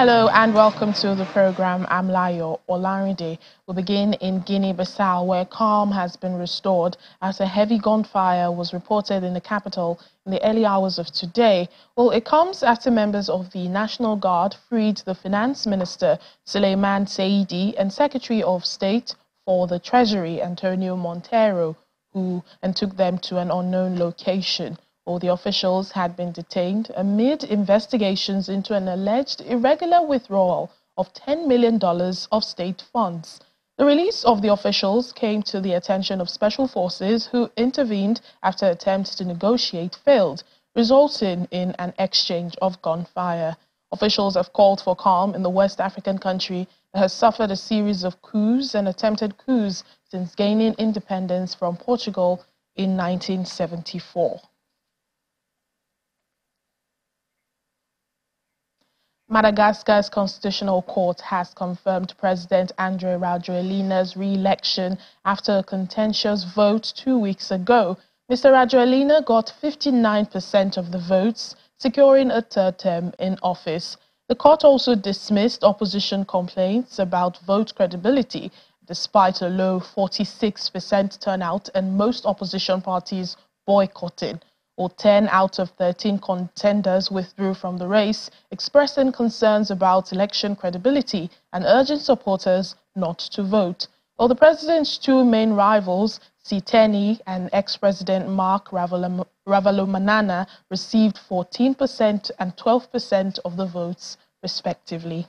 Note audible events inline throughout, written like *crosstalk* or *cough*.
Hello and welcome to the program. I'm Layo Olarinde. We'll begin in Guinea-Bissau where calm has been restored as a heavy gunfire was reported in the capital in the early hours of today. Well, it comes after members of the National Guard freed the finance minister Suleiman Saidi and Secretary of State for the Treasury Antonio Monteiro who and took them to an unknown location. The officials had been detained amid investigations into an alleged irregular withdrawal of $10 million of state funds. The release of the officials came to the attention of special forces who intervened after attempts to negotiate failed, resulting in an exchange of gunfire. Officials have called for calm in the West African country that has suffered a series of coups and attempted coups since gaining independence from Portugal in 1974. Madagascar's constitutional court has confirmed President Andre Rajoelina's re-election after a contentious vote two weeks ago. Mr. Rajoelina got 59% of the votes, securing a third term in office. The court also dismissed opposition complaints about vote credibility, despite a low 46% turnout and most opposition parties boycotting or 10 out of 13 contenders withdrew from the race, expressing concerns about election credibility and urging supporters not to vote. While the president's two main rivals, Siteny and ex-president Marc Ravalomanana, received 14% and 12% of the votes, respectively.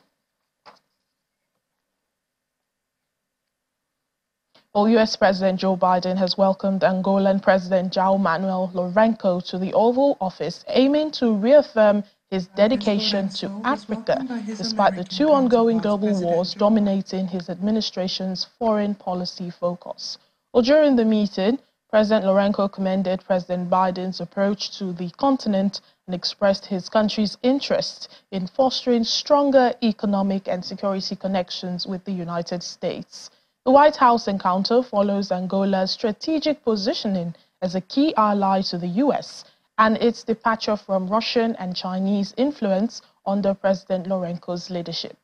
Well, U.S. President Joe Biden has welcomed Angolan President João Manuel Lourenço to the Oval Office, aiming to reaffirm his dedication to Africa, despite the two ongoing global wars dominating his administration's foreign policy focus. Well, during the meeting, President Lourenço commended President Biden's approach to the continent and expressed his country's interest in fostering stronger economic and security connections with the United States. The White House encounter follows Angola's strategic positioning as a key ally to the U.S. and its departure from Russian and Chinese influence under President Lourenço's leadership.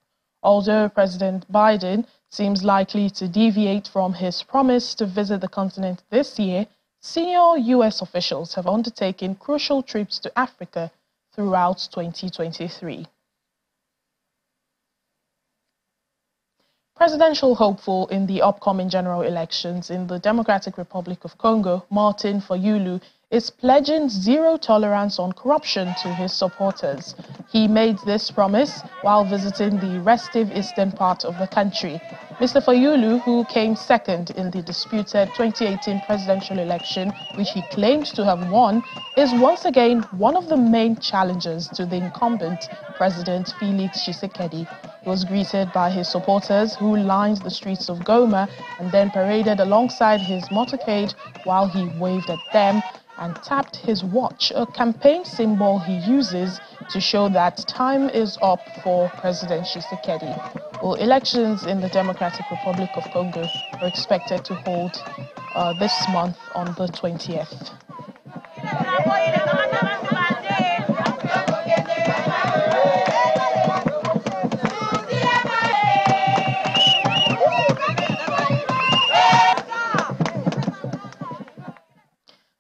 Although President Biden seems likely to deviate from his promise to visit the continent this year, senior U.S. officials have undertaken crucial trips to Africa throughout 2023. Presidential hopeful in the upcoming general elections in the Democratic Republic of Congo, Martin Fayulu, is pledging zero tolerance on corruption to his supporters. He made this promise while visiting the restive eastern part of the country. Mr. Fayulu, who came second in the disputed 2018 presidential election, which he claims to have won, is once again one of the main challengers to the incumbent President Felix Tshisekedi. He was greeted by his supporters who lined the streets of Goma and then paraded alongside his motorcade while he waved at them and tapped his watch, a campaign symbol he uses to show that time is up for President Tshisekedi. Well, elections in the Democratic Republic of Congo are expected to hold uh, this month on the 20th.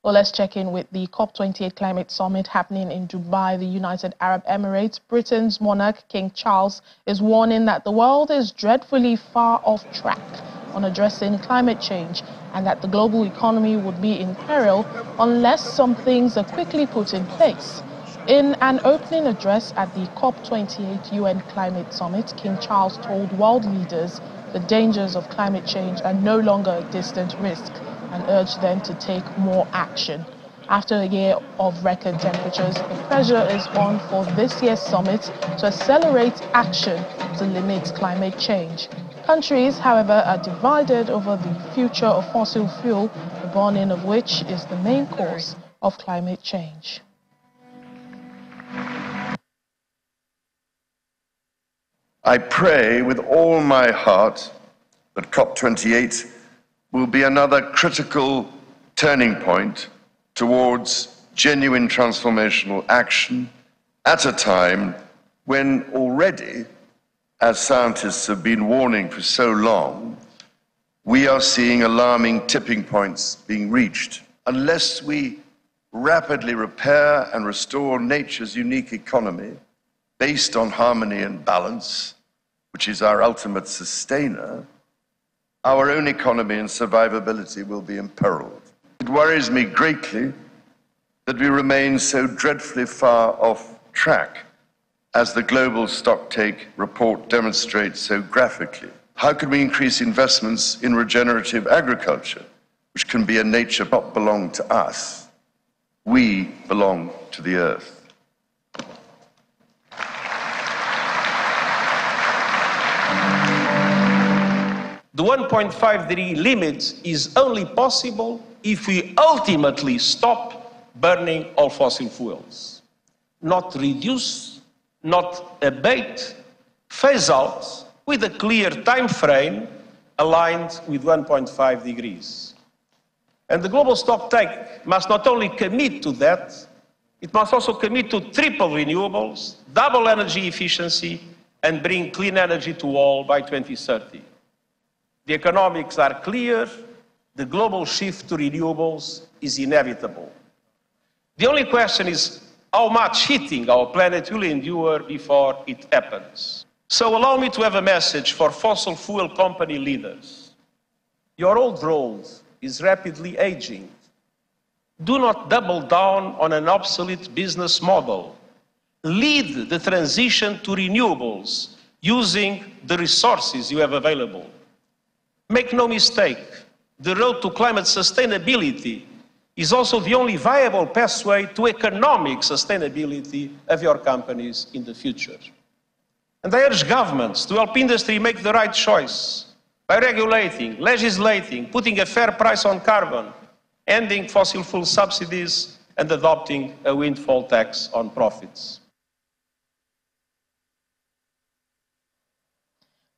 Well, let's check in with the COP28 climate summit happening in Dubai, the United Arab Emirates. Britain's monarch, King Charles, is warning that the world is dreadfully far off track on addressing climate change and that the global economy would be in peril unless some things are quickly put in place. In an opening address at the COP28 UN Climate Summit, King Charles told world leaders the dangers of climate change are no longer a distant risk and urged them to take more action. After a year of record temperatures, the pressure is on for this year's summit to accelerate action to limit climate change. Countries, however, are divided over the future of fossil fuel, the burning of which is the main cause of climate change. I pray with all my heart that COP28 will be another critical turning point towards genuine transformational action at a time when already as scientists have been warning for so long, we are seeing alarming tipping points being reached. Unless we rapidly repair and restore nature's unique economy based on harmony and balance, which is our ultimate sustainer, our own economy and survivability will be imperiled. It worries me greatly that we remain so dreadfully far off track, as the global stocktake report demonstrates so graphically. How can we increase investments in regenerative agriculture, which can be a nature not belong to us? We belong to the earth. The 1.5 degree limit is only possible if we ultimately stop burning all fossil fuels. Not reduce, not abate, phase out with a clear time frame aligned with 1.5 degrees. And the global stock take must not only commit to that, it must also commit to triple renewables, double energy efficiency, and bring clean energy to all by 2030. The economics are clear, the global shift to renewables is inevitable. The only question is how much heating our planet will endure before it happens. So allow me to have a message for fossil fuel company leaders. Your old world is rapidly aging. Do not double down on an obsolete business model. Lead the transition to renewables using the resources you have available. Make no mistake, the road to climate sustainability is also the only viable pathway to economic sustainability of your companies in the future. And I urge governments to help industry make the right choice by regulating, legislating, putting a fair price on carbon, ending fossil fuel subsidies, and adopting a windfall tax on profits.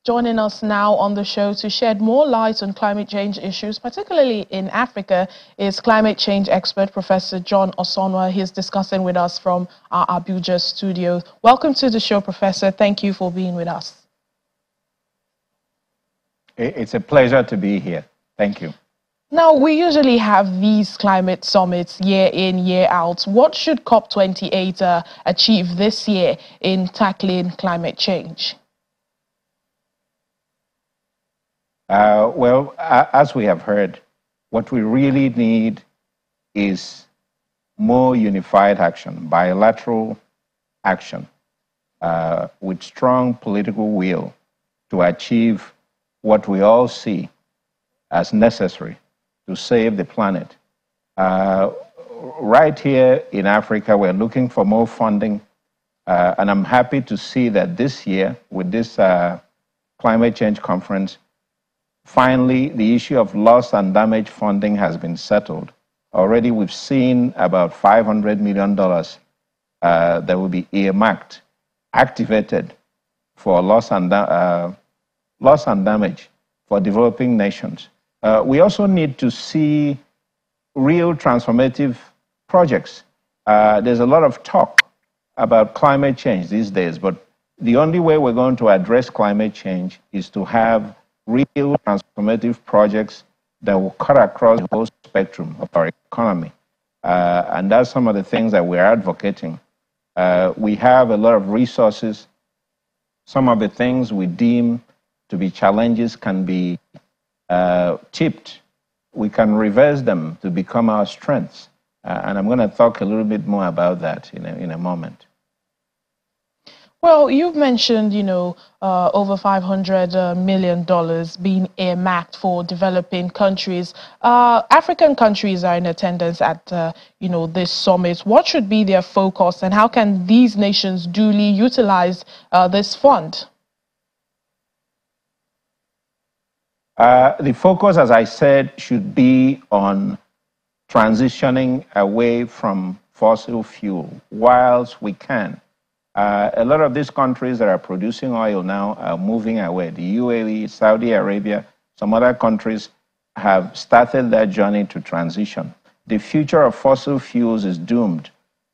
Joining us now on the show to shed more light on climate change issues, particularly in Africa, is climate change expert Professor John Osonwa. He's discussing with us from our Abuja studio. Welcome to the show, Professor. Thank you for being with us. It's a pleasure to be here. Thank you. Now, we usually have these climate summits year in, year out. What should COP28 uh, achieve this year in tackling climate change? Uh, well, as we have heard, what we really need is more unified action, bilateral action, uh, with strong political will to achieve what we all see as necessary to save the planet. Uh, right here in Africa, we're looking for more funding, uh, and I'm happy to see that this year, with this uh, climate change conference, Finally, the issue of loss and damage funding has been settled. Already, we've seen about $500 million uh, that will be earmarked, activated for loss and, uh, loss and damage for developing nations. Uh, we also need to see real transformative projects. Uh, there's a lot of talk about climate change these days, but the only way we're going to address climate change is to have real transformative projects that will cut across the whole spectrum of our economy. Uh, and that's some of the things that we're advocating. Uh, we have a lot of resources. Some of the things we deem to be challenges can be uh, tipped. We can reverse them to become our strengths. Uh, and I'm going to talk a little bit more about that in a, in a moment. Well, you've mentioned, you know, uh, over 500 uh, million dollars being earmarked for developing countries. Uh, African countries are in attendance at, uh, you know, this summit. What should be their focus and how can these nations duly utilize uh, this fund? Uh, the focus, as I said, should be on transitioning away from fossil fuel whilst we can uh, a lot of these countries that are producing oil now are moving away. The UAE, Saudi Arabia, some other countries have started their journey to transition. The future of fossil fuels is doomed.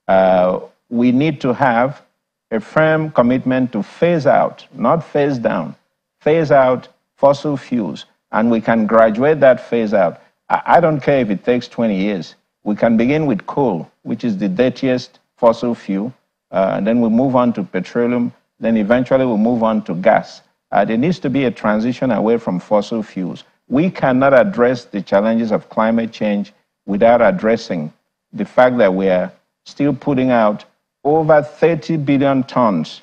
Uh, we need to have a firm commitment to phase out, not phase down, phase out fossil fuels. And we can graduate that phase out. I don't care if it takes 20 years. We can begin with coal, which is the dirtiest fossil fuel, and then we move on to petroleum, then eventually we'll move on to gas. Uh, there needs to be a transition away from fossil fuels. We cannot address the challenges of climate change without addressing the fact that we are still putting out over 30 billion tons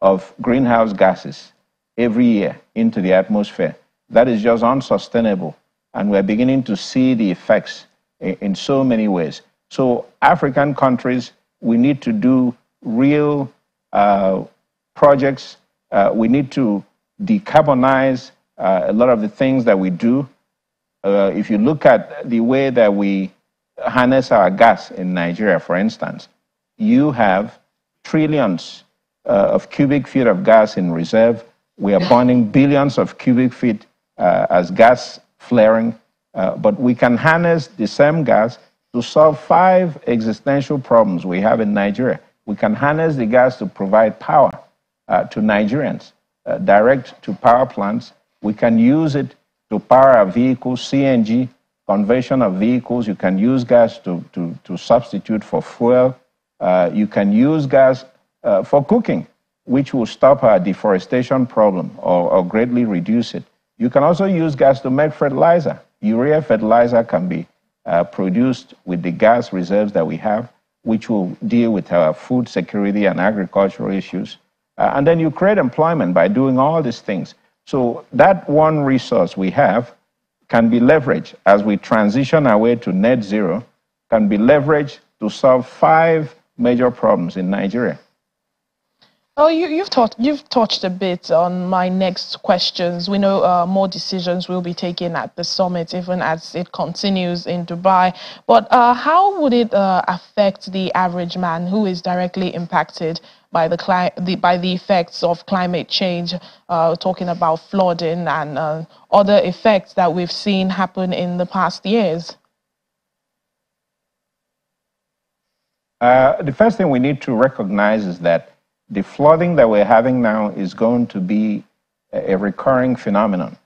of greenhouse gases every year into the atmosphere. That is just unsustainable. And we're beginning to see the effects in so many ways. So, African countries, we need to do real uh, projects. Uh, we need to decarbonize uh, a lot of the things that we do. Uh, if you look at the way that we harness our gas in Nigeria, for instance, you have trillions uh, of cubic feet of gas in reserve. We are burning *laughs* billions of cubic feet uh, as gas flaring, uh, but we can harness the same gas to solve five existential problems we have in Nigeria. We can harness the gas to provide power uh, to Nigerians, uh, direct to power plants. We can use it to power our vehicles, CNG, conversion of vehicles. You can use gas to, to, to substitute for fuel. Uh, you can use gas uh, for cooking, which will stop our deforestation problem or, or greatly reduce it. You can also use gas to make fertilizer. Urea fertilizer can be uh, produced with the gas reserves that we have, which will deal with our food security and agricultural issues. Uh, and then you create employment by doing all these things. So that one resource we have can be leveraged as we transition our way to net zero, can be leveraged to solve five major problems in Nigeria. Oh, you, you've, taught, you've touched a bit on my next questions. We know uh, more decisions will be taken at the summit, even as it continues in Dubai. But uh, how would it uh, affect the average man who is directly impacted by the, the by the effects of climate change? Uh, talking about flooding and uh, other effects that we've seen happen in the past years. Uh, the first thing we need to recognize is that the flooding that we're having now is going to be a recurring phenomenon.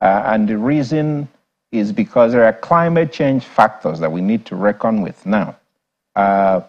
Uh, and the reason is because there are climate change factors that we need to reckon with now. Uh,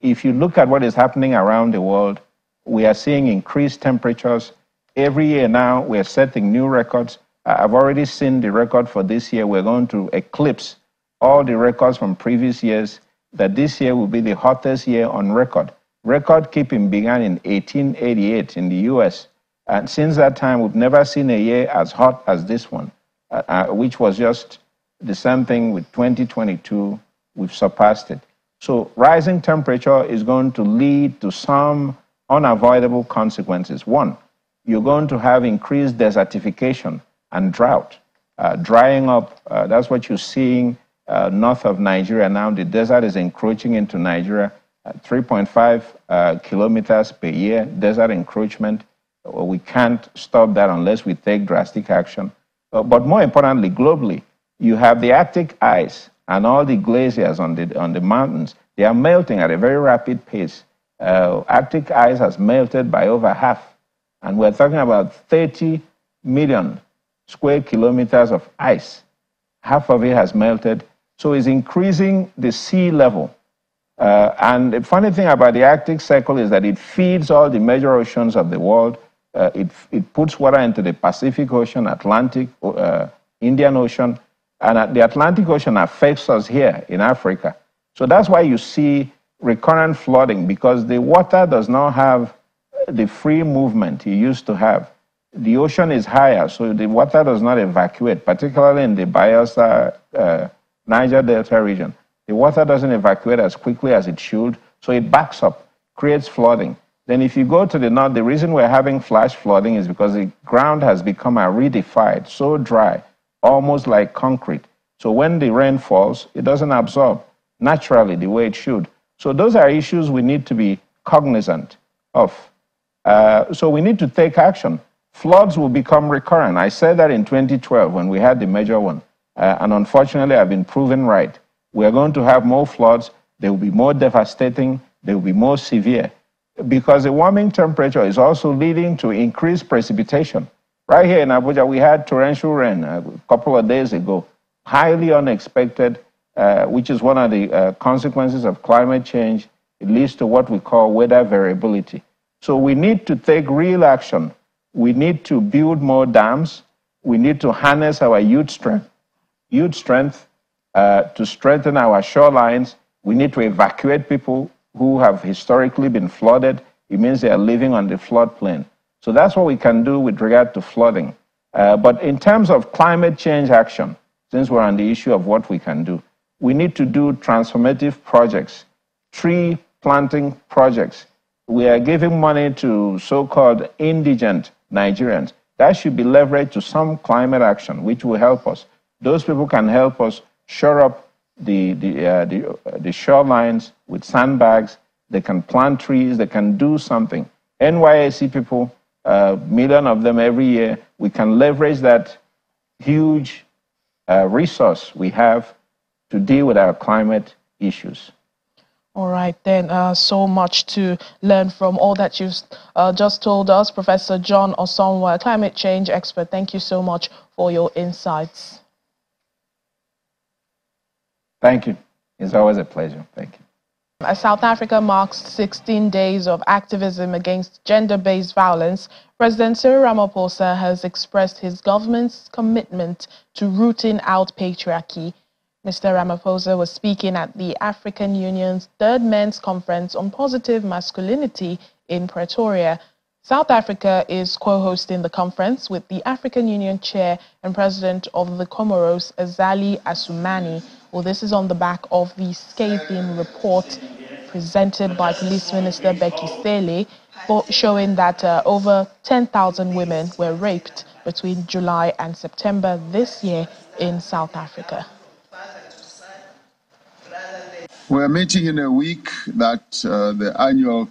if you look at what is happening around the world, we are seeing increased temperatures. Every year now, we're setting new records. I've already seen the record for this year. We're going to eclipse all the records from previous years, that this year will be the hottest year on record. Record keeping began in 1888 in the US. And since that time, we've never seen a year as hot as this one, uh, uh, which was just the same thing with 2022. We've surpassed it. So, rising temperature is going to lead to some unavoidable consequences. One, you're going to have increased desertification and drought, uh, drying up. Uh, that's what you're seeing uh, north of Nigeria now. The desert is encroaching into Nigeria 3.5 uh, kilometers per year, desert encroachment. We can't stop that unless we take drastic action. Uh, but more importantly, globally, you have the Arctic ice and all the glaciers on the, on the mountains. They are melting at a very rapid pace. Uh, Arctic ice has melted by over half. And we're talking about 30 million square kilometers of ice. Half of it has melted. So it's increasing the sea level uh, and the funny thing about the Arctic Circle is that it feeds all the major oceans of the world. Uh, it, it puts water into the Pacific Ocean, Atlantic, uh, Indian Ocean, and the Atlantic Ocean affects us here in Africa. So that's why you see recurrent flooding because the water does not have the free movement it used to have. The ocean is higher, so the water does not evacuate, particularly in the Bayelsa, uh, Niger Delta region. The water doesn't evacuate as quickly as it should, so it backs up, creates flooding. Then, if you go to the north, the reason we're having flash flooding is because the ground has become aridified, so dry, almost like concrete. So, when the rain falls, it doesn't absorb naturally the way it should. So, those are issues we need to be cognizant of. Uh, so, we need to take action. Floods will become recurrent. I said that in 2012 when we had the major one. Uh, and unfortunately, I've been proven right we are going to have more floods. They will be more devastating. They will be more severe. because the warming temperature is also leading to increased precipitation. Right here in Abuja, we had torrential rain a couple of days ago, highly unexpected, uh, which is one of the uh, consequences of climate change. It leads to what we call weather variability. So we need to take real action. We need to build more dams. We need to harness our youth strength, youth strength uh, to strengthen our shorelines. We need to evacuate people who have historically been flooded. It means they are living on the floodplain. So that's what we can do with regard to flooding. Uh, but in terms of climate change action, since we're on the issue of what we can do, we need to do transformative projects, tree planting projects. We are giving money to so called indigent Nigerians. That should be leveraged to some climate action, which will help us. Those people can help us shore up the, the, uh, the, uh, the shorelines with sandbags. They can plant trees. They can do something. NYSC people, a uh, million of them every year, we can leverage that huge uh, resource we have to deal with our climate issues. All right, then, uh, so much to learn from all that you've uh, just told us. Professor John Osonwa, climate change expert, thank you so much for your insights. Thank you. It's always a pleasure. Thank you. As South Africa marks 16 days of activism against gender-based violence, President Cyril Ramaphosa has expressed his government's commitment to rooting out patriarchy Mr. Ramaphosa was speaking at the African Union's Third Men's Conference on Positive Masculinity in Pretoria. South Africa is co-hosting the conference with the African Union Chair and President of the Comoros, Azali Assoumani. Well, this is on the back of the scathing report presented by Police Minister Bheki Cele showing that uh, over 10,000 women were raped between July and September this year in South Africa. We're meeting in a week that uh, the annual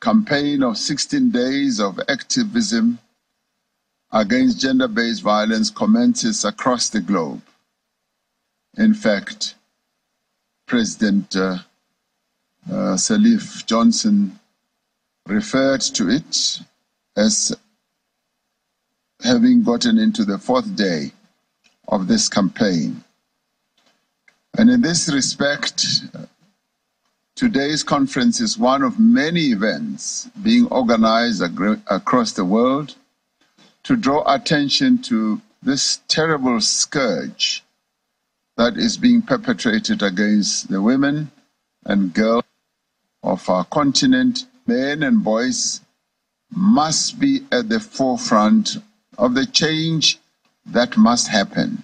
campaign of 16 days of activism against gender based violence commences across the globe. In fact, President uh, uh, Sirleaf Johnson referred to it as having gotten into the fourth day of this campaign. And in this respect, today's conference is one of many events being organized across the world to draw attention to this terrible scourge that is being perpetrated against the women and girls of our continent. Men and boys must be at the forefront of the change that must happen.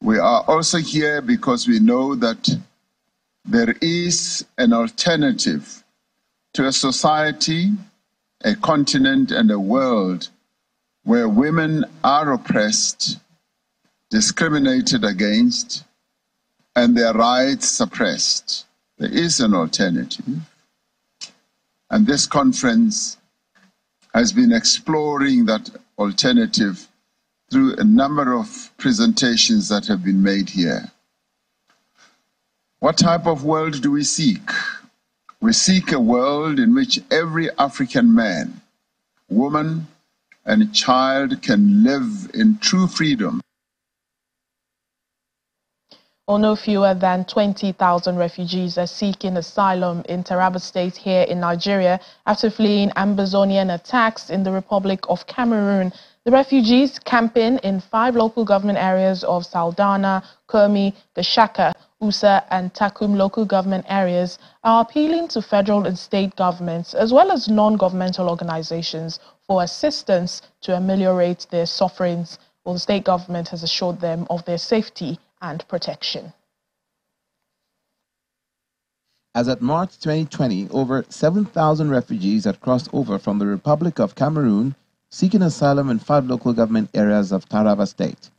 We are also here because we know that there is an alternative to a society, a continent, and a world where women are oppressed, discriminated against, and their rights suppressed. There is an alternative. And this conference has been exploring that alternative through a number of presentations that have been made here. What type of world do we seek? We seek a world in which every African man, woman, and child can live in true freedom. Or no fewer than 20,000 refugees are seeking asylum in Taraba State here in Nigeria after fleeing Ambazonian attacks in the Republic of Cameroon. The refugees camping in five local government areas of Sardauna, Kurmi, Gashaka, Ussa and Takum local government areas are appealing to federal and state governments as well as non-governmental organizations for assistance to ameliorate their sufferings. Well, the state government has assured them of their safety and protection. As at March 2020, over 7,000 refugees had crossed over from the Republic of Cameroon seeking asylum in five local government areas of Taraba State.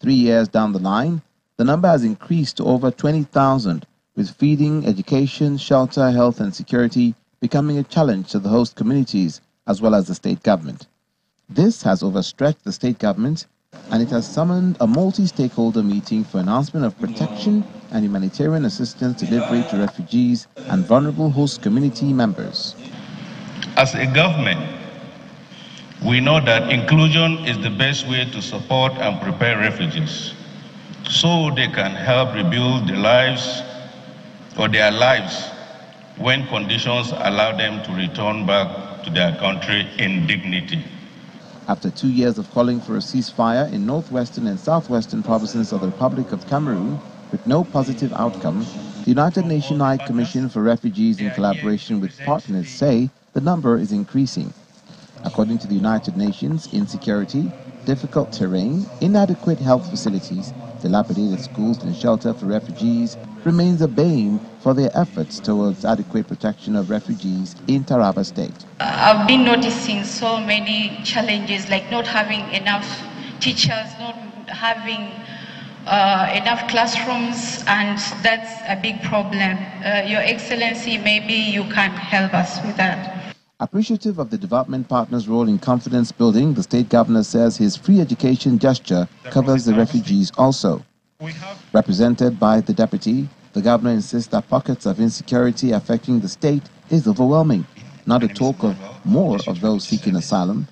Three years down the line, the number has increased to over 20,000, with feeding, education, shelter, health, and security becoming a challenge to the host communities as well as the state government. This has overstretched the state government and it has summoned a multi stakeholder meeting for announcement of protection and humanitarian assistance delivery to refugees and vulnerable host community members. As a government, we know that inclusion is the best way to support and prepare refugees so they can help rebuild their lives or their lives when conditions allow them to return back to their country in dignity. After two years of calling for a ceasefire in northwestern and southwestern provinces of the Republic of Cameroon with no positive outcome, the United Nations High Commission for Refugees in collaboration with partners say the number is increasing. According to the United Nations, insecurity, difficult terrain, inadequate health facilities, dilapidated schools and shelter for refugees remains a bane for their efforts towards adequate protection of refugees in Taraba State. I've been noticing so many challenges like not having enough teachers, not having uh, enough classrooms, and that's a big problem. Uh, Your Excellency, maybe you can help us with that. Appreciative of the development partner's role in confidence building, the state governor says his free education gesture covers the refugees also. Represented by the deputy, the governor insists that pockets of insecurity affecting the state is overwhelming. Not a talk of more of those seeking asylum,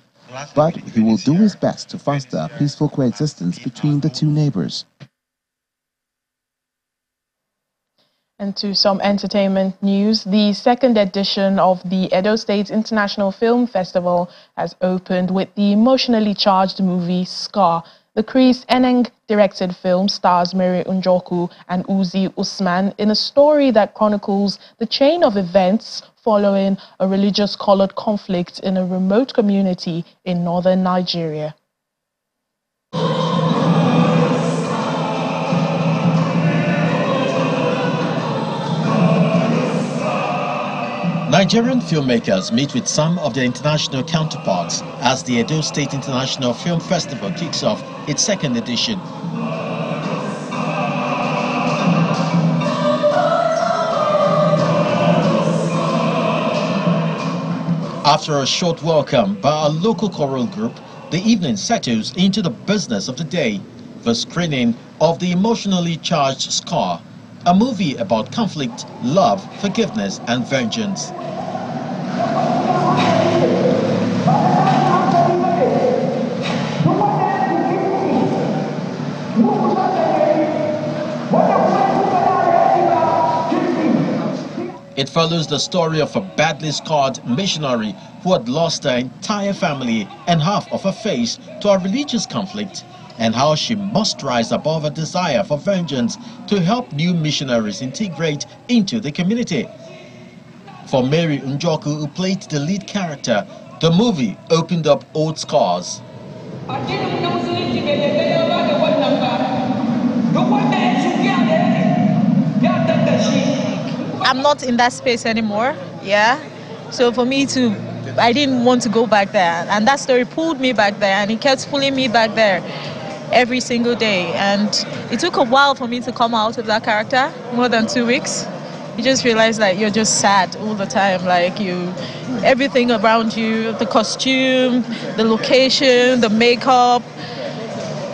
but he will do his best to foster peaceful coexistence between the two neighbors. To some entertainment news, the second edition of the Edo State International Film Festival has opened with the emotionally charged movie Scar. The Chris Eneng directed film stars Mary Njoku and Uzee Usman in a story that chronicles the chain of events following a religious colored conflict in a remote community in northern Nigeria. Nigerian filmmakers meet with some of their international counterparts as the Edo State International Film Festival kicks off its second edition. After a short welcome by a local choral group, the evening settles into the business of the day, the screening of the emotionally charged Scar a movie about conflict, love, forgiveness, and vengeance. It follows the story of a badly scarred missionary who had lost her entire family and half of her face to a religious conflict and how she must rise above a desire for vengeance to help new missionaries integrate into the community. For Mary Njoku, who played the lead character, the movie opened up old scars. I'm not in that space anymore, yeah. So for me to, I didn't want to go back there. And that story pulled me back there and it kept pulling me back there every single day. And it took a while for me to come out of that character, more than two weeks. You just realize that you're just sad all the time. Like you, everything around you, the costume, the location, the makeup,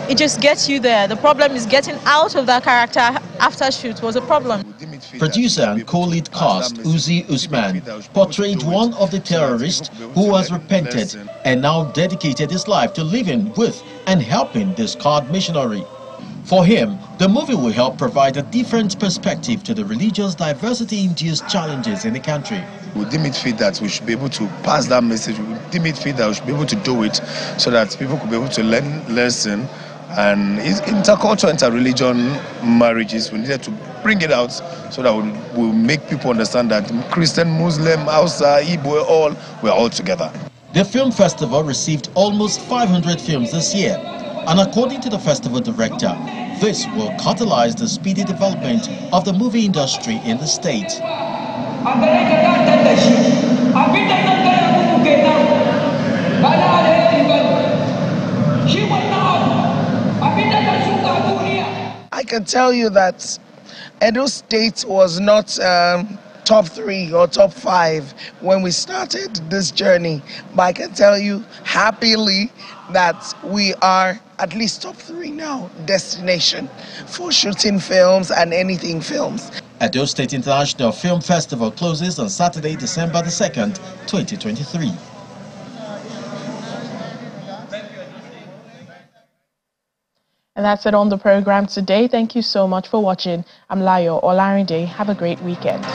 it just gets you there. The problem is getting out of that character after shoot was a problem. Producer and co-lead cast Uzee Usman portrayed one of the terrorists who has repented and now dedicated his life to living with and helping this card missionary. For him, the movie will help provide a different perspective to the religious diversity-induced challenges in the country. We deem it fit that we should be able to pass that message. We deem it fit that we should be able to do it so that people could be able to learn lesson and intercultural, interreligion marriages. We needed to bring it out so that we'll, we'll make people understand that Christian, Muslim, Hausa, Igbo, all we're all together. The film festival received almost 500 films this year, and according to the festival director, this will catalyze the speedy development of the movie industry in the state. I can tell you that Edo State was not um, top three or top five when we started this journey. But I can tell you happily that we are at least top three now destination for shooting films and anything films. Edo State International Film Festival closes on Saturday, December the 2nd, 2023. And that's it on the program today. Thank you so much for watching. I'm Layo Olarinde. Have a great weekend.